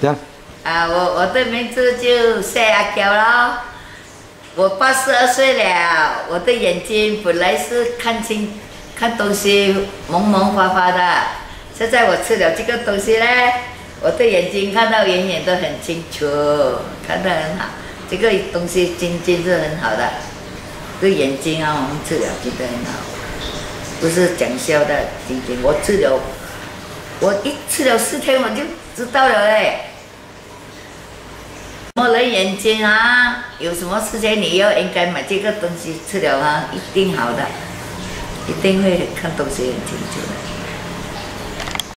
这样。啊，我我的名字就谢阿娇咯。我八十二岁了，我的眼睛本来是看清看东西蒙蒙发发的，现在我吃了这个东西呢，我的眼睛看到远远都很清楚，看得很好。这个东西晶晶是很好的，对眼睛啊，我们治疗真的很好，不是讲笑的晶晶。我治疗，我一吃了四天我就知道了哎。什么人眼睛啊？有什么事情你要应该买这个东西吃了啊，一定好的，一定会看东西很清楚的。